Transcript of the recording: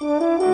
Mm-hmm.